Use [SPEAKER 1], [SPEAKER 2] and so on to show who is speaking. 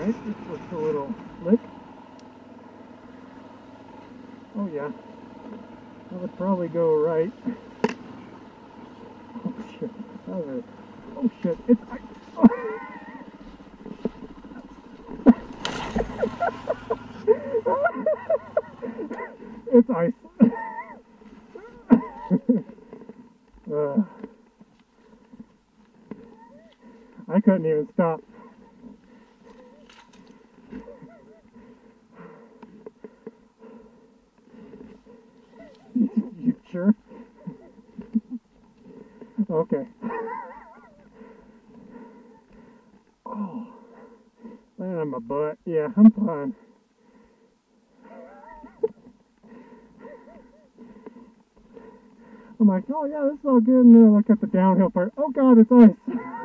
[SPEAKER 1] Alright, this looks a little slick. Oh yeah. That would probably go right. Oh shit. A, oh shit. It's ice. it's ice. uh, I couldn't even stop. Sure? okay. Oh, land on my butt. Yeah, I'm fine. I'm like, oh yeah, this is all good. And then I look at the downhill part. Oh god, it's ice.